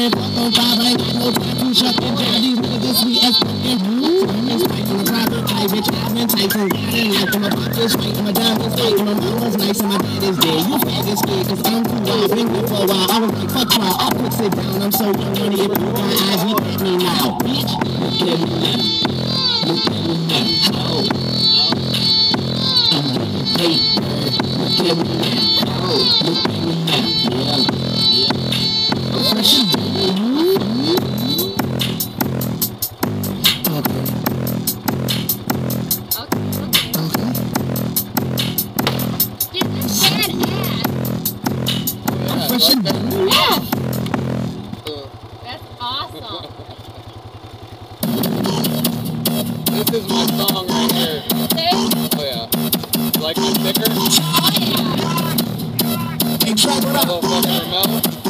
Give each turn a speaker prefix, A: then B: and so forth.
A: I ain't got no time to shut. These niggas sweet as fucking spike in the private eye, bitch. I've been tight from riding like my pockets straight, my diamonds fake, my mama's nice and my dad is dead. You faggot scared, cause I'm too wild. Been here for a while. I was like, fuck y'all, I'll quick sit down. I'm so young, if you got eyes, look at me now, bitch. Look at me now. Look at me now. Look at me now. I'm fresh as
B: ass. That's awesome.
C: This is my song right here. Oh yeah. Like my sticker?
B: Oh yeah.
A: Hey, Trevor,
C: Motherfucker, Mel.